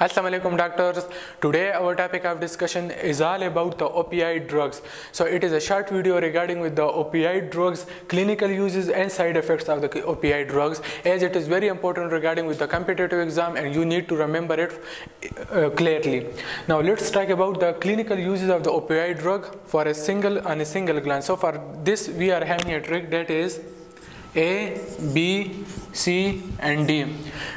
Assalamu alaikum doctors. Today our topic of discussion is all about the opioid drugs. So it is a short video regarding with the opioid drugs, clinical uses and side effects of the opioid drugs as it is very important regarding with the competitive exam and you need to remember it uh, clearly. Now let's talk about the clinical uses of the opioid drug for a single and a single glance. So for this we are having a trick that is a, B, C and D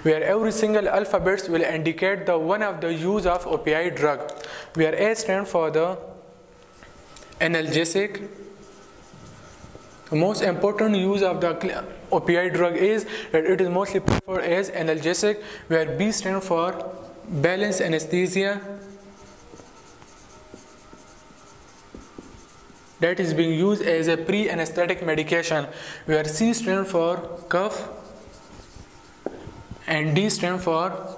where every single alphabets will indicate the one of the use of opioid drug where A stand for the analgesic. The most important use of the opioid drug is that it is mostly preferred as analgesic where B stand for balance anesthesia that is being used as a pre-anesthetic medication where C stands for cough and D stands for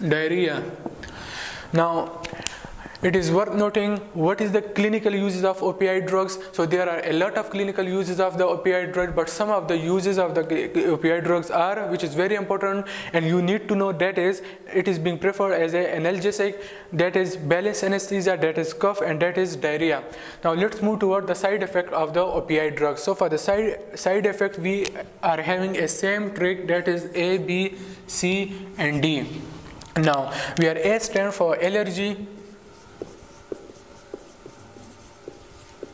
diarrhea. Now it is worth noting what is the clinical uses of opioid drugs. So there are a lot of clinical uses of the opioid drug but some of the uses of the opioid drugs are which is very important and you need to know that is it is being preferred as an analgesic that is balance anesthesia that is cough and that is diarrhea. Now let's move toward the side effect of the opioid drugs. So for the side side effect we are having a same trick that is a b c and d. Now we are a stand for allergy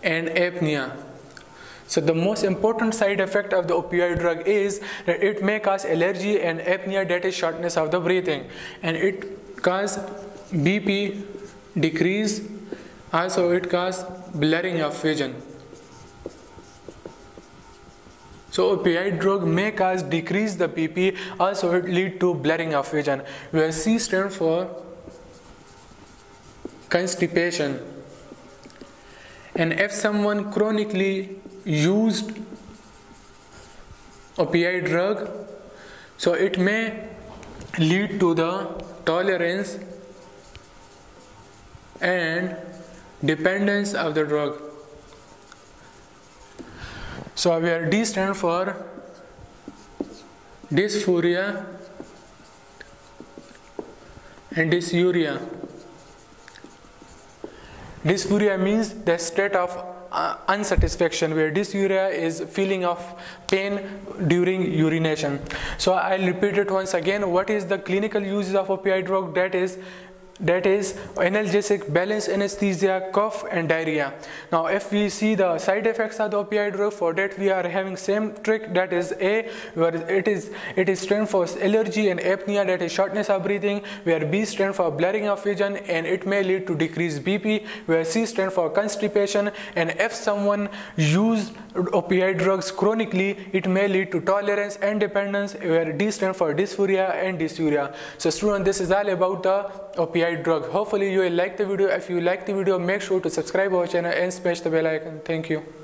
and apnea. So the most important side effect of the opioid drug is that it may cause allergy and apnea that is shortness of the breathing and it cause BP decrease also it cause blurring of vision. So opioid drug may cause decrease the BP also it lead to blurring of vision where C stand for constipation and if someone chronically used opioid drug so it may lead to the tolerance and dependence of the drug. So where D stand for dysphoria and dysuria Dysphoria means the state of uh, unsatisfaction where dysuria is feeling of pain during urination. So I'll repeat it once again. What is the clinical uses of opioid drug? That is that is analgesic, balance anesthesia, cough and diarrhea. Now if we see the side effects of the opioid drug for that we are having same trick that is A where it is it is stand for allergy and apnea that is shortness of breathing where B stand for blurring of vision and it may lead to decreased BP where C stand for constipation and if someone use opioid drugs chronically it may lead to tolerance and dependence where D stand for dysphoria and dysuria. So student this is all about the opioid drug. Hopefully you will like the video. If you like the video make sure to subscribe our channel and smash the bell icon. Thank you